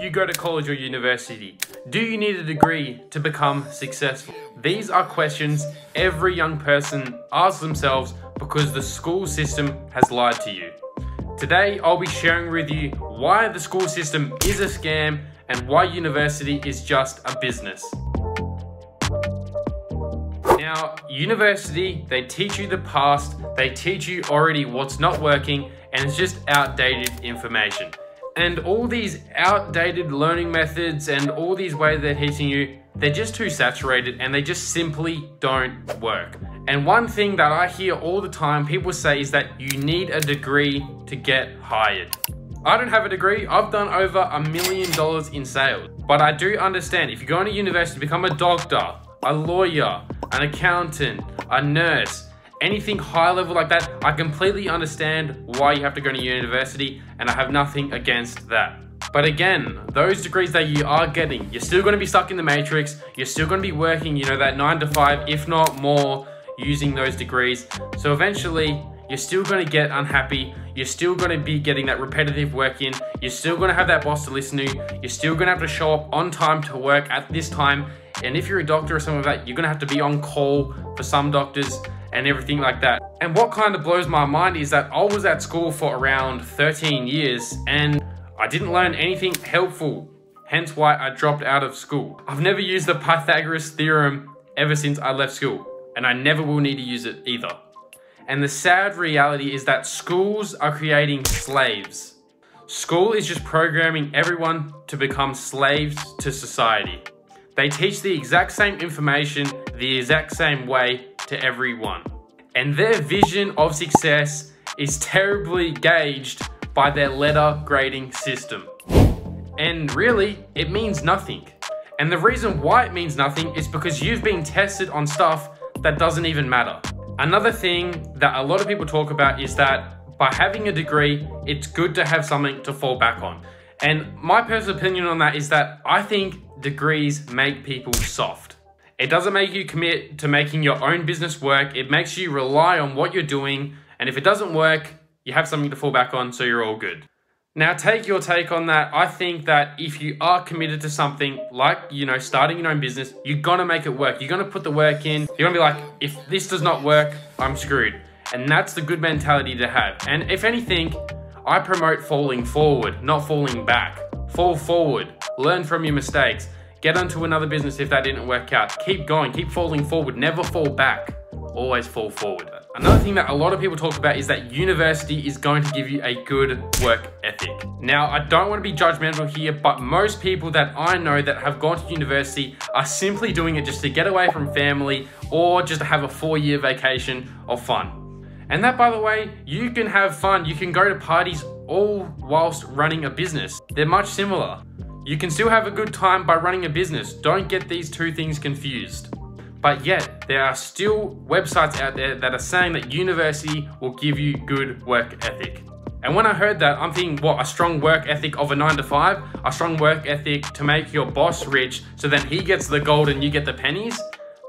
you go to college or university? Do you need a degree to become successful? These are questions every young person asks themselves because the school system has lied to you. Today, I'll be sharing with you why the school system is a scam and why university is just a business. Now, university, they teach you the past, they teach you already what's not working, and it's just outdated information. And all these outdated learning methods and all these ways they're teaching you, they're just too saturated and they just simply don't work. And one thing that I hear all the time people say is that you need a degree to get hired. I don't have a degree, I've done over a million dollars in sales. But I do understand if you're going to university to become a doctor, a lawyer, an accountant, a nurse, anything high level like that, I completely understand why you have to go to university and I have nothing against that. But again, those degrees that you are getting, you're still going to be stuck in the matrix. You're still going to be working, you know, that nine to five, if not more, using those degrees. So eventually, you're still going to get unhappy. You're still going to be getting that repetitive work in. You're still going to have that boss to listen to. You're still going to have to show up on time to work at this time. And if you're a doctor or something like that, you're going to have to be on call for some doctors and everything like that. And what kind of blows my mind is that I was at school for around 13 years and I didn't learn anything helpful, hence why I dropped out of school. I've never used the Pythagoras theorem ever since I left school, and I never will need to use it either. And the sad reality is that schools are creating slaves. School is just programming everyone to become slaves to society. They teach the exact same information the exact same way to everyone. And their vision of success is terribly gauged by their letter grading system. And really, it means nothing. And the reason why it means nothing is because you've been tested on stuff that doesn't even matter. Another thing that a lot of people talk about is that by having a degree, it's good to have something to fall back on. And my personal opinion on that is that I think degrees make people soft. It doesn't make you commit to making your own business work. It makes you rely on what you're doing. And if it doesn't work, you have something to fall back on, so you're all good. Now, take your take on that. I think that if you are committed to something like, you know, starting your own business, you're gonna make it work. You're gonna put the work in. You're gonna be like, if this does not work, I'm screwed. And that's the good mentality to have. And if anything, I promote falling forward, not falling back. Fall forward, learn from your mistakes, get onto another business if that didn't work out. Keep going, keep falling forward, never fall back, always fall forward. Another thing that a lot of people talk about is that university is going to give you a good work ethic. Now, I don't want to be judgmental here, but most people that I know that have gone to university are simply doing it just to get away from family or just to have a four year vacation of fun. And that, by the way, you can have fun. You can go to parties all whilst running a business. They're much similar. You can still have a good time by running a business. Don't get these two things confused. But yet, there are still websites out there that are saying that university will give you good work ethic. And when I heard that, I'm thinking, what, a strong work ethic of a nine to five? A strong work ethic to make your boss rich so then he gets the gold and you get the pennies?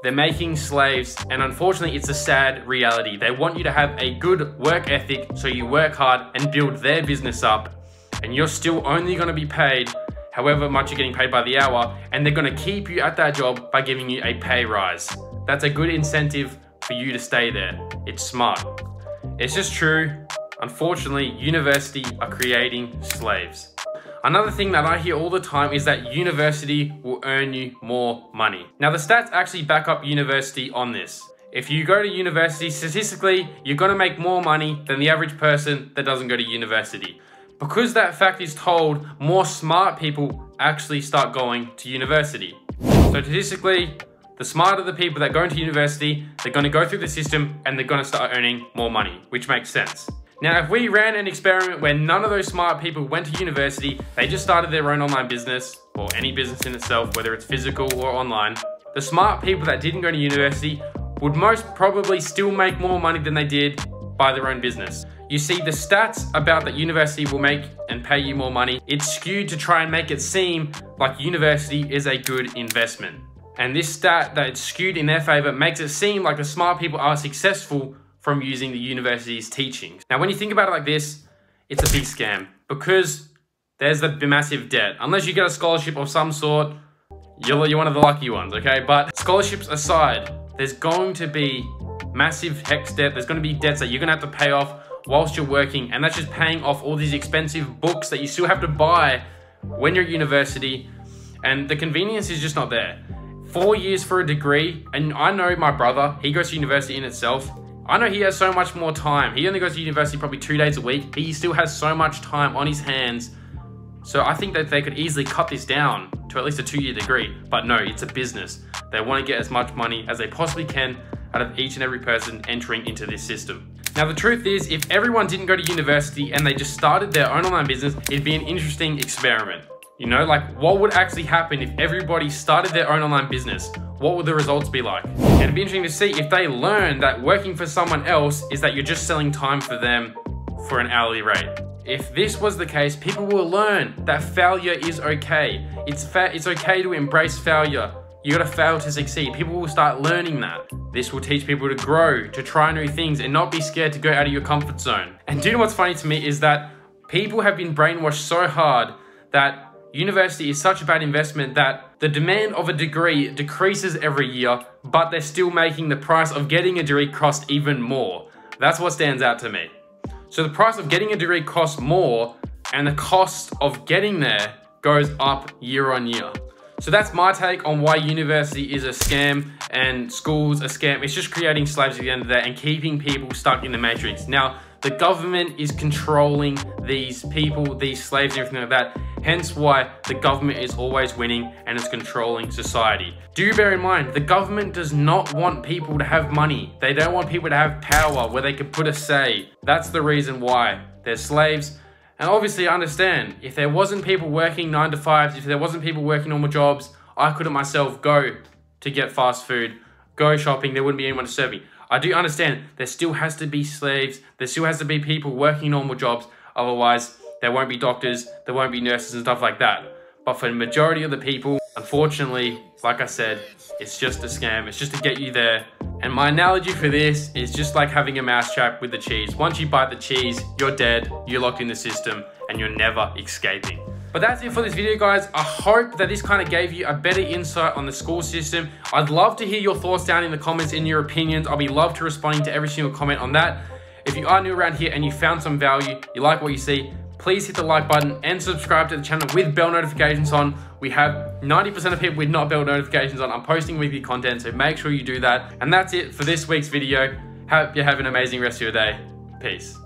They're making slaves, and unfortunately, it's a sad reality. They want you to have a good work ethic so you work hard and build their business up, and you're still only gonna be paid however much you're getting paid by the hour, and they're gonna keep you at that job by giving you a pay rise. That's a good incentive for you to stay there. It's smart. It's just true. Unfortunately, university are creating slaves. Another thing that I hear all the time is that university will earn you more money. Now the stats actually back up university on this. If you go to university, statistically, you're gonna make more money than the average person that doesn't go to university. Because that fact is told, more smart people actually start going to university. So statistically, the smarter the people that go into university, they're gonna go through the system and they're gonna start earning more money, which makes sense. Now, if we ran an experiment where none of those smart people went to university, they just started their own online business, or any business in itself, whether it's physical or online, the smart people that didn't go to university would most probably still make more money than they did by their own business. You see, the stats about that university will make and pay you more money, it's skewed to try and make it seem like university is a good investment. And this stat that it's skewed in their favor makes it seem like the smart people are successful from using the university's teachings. Now, when you think about it like this, it's a big scam because there's the massive debt. Unless you get a scholarship of some sort, you're, you're one of the lucky ones, okay? But scholarships aside, there's going to be massive HECS debt. There's going to be debts that you're going to have to pay off whilst you're working. And that's just paying off all these expensive books that you still have to buy when you're at university. And the convenience is just not there. Four years for a degree. And I know my brother, he goes to university in itself. I know he has so much more time. He only goes to university probably two days a week. He still has so much time on his hands. So I think that they could easily cut this down to at least a two year degree. But no, it's a business. They want to get as much money as they possibly can out of each and every person entering into this system. Now the truth is, if everyone didn't go to university and they just started their own online business, it'd be an interesting experiment. You know, like what would actually happen if everybody started their own online business? What would the results be like? And it'd be interesting to see if they learn that working for someone else is that you're just selling time for them for an hourly rate. If this was the case, people will learn that failure is okay. It's fa it's okay to embrace failure. You gotta fail to succeed. People will start learning that. This will teach people to grow, to try new things, and not be scared to go out of your comfort zone. And do you know what's funny to me is that people have been brainwashed so hard that University is such a bad investment that the demand of a degree decreases every year, but they're still making the price of getting a degree cost even more. That's what stands out to me. So the price of getting a degree costs more, and the cost of getting there goes up year on year. So that's my take on why university is a scam and schools a scam. It's just creating slaves at the end of that and keeping people stuck in the matrix. Now, the government is controlling these people, these slaves, and everything like that. Hence why the government is always winning and is controlling society. Do bear in mind, the government does not want people to have money. They don't want people to have power where they can put a say. That's the reason why. They're slaves. And obviously understand, if there wasn't people working nine to fives, if there wasn't people working normal jobs, I couldn't myself go to get fast food, go shopping, there wouldn't be anyone to serve me. I do understand there still has to be slaves, there still has to be people working normal jobs, otherwise there won't be doctors, there won't be nurses and stuff like that. But for the majority of the people, unfortunately, like I said, it's just a scam. It's just to get you there. And my analogy for this is just like having a mousetrap with the cheese. Once you bite the cheese, you're dead, you're locked in the system, and you're never escaping. But that's it for this video, guys. I hope that this kind of gave you a better insight on the school system. I'd love to hear your thoughts down in the comments in your opinions. I'll be love to responding to every single comment on that. If you are new around here and you found some value, you like what you see, please hit the like button and subscribe to the channel with bell notifications on. We have 90% of people with not bell notifications on. I'm posting weekly content, so make sure you do that. And that's it for this week's video. Hope you have an amazing rest of your day. Peace.